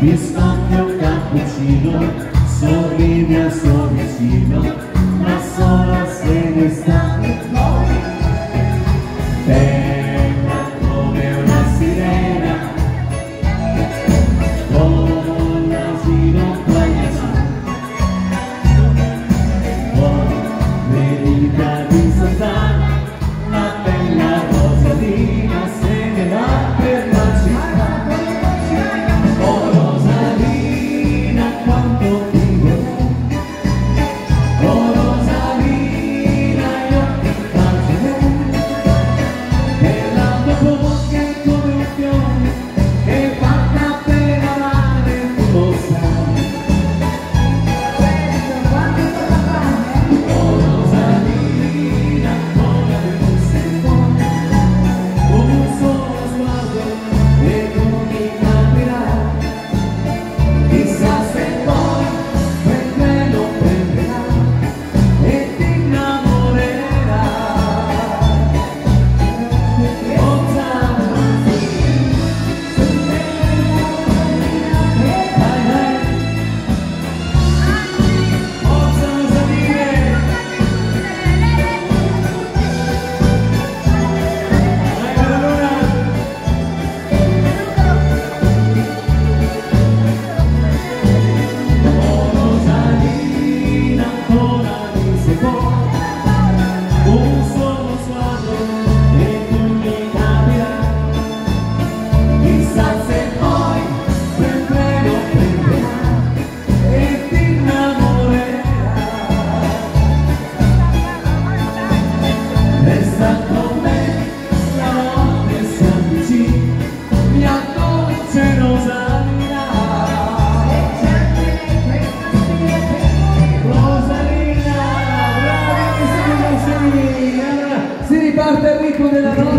Visokio kapučino, Slovenija, Slovenščino, love.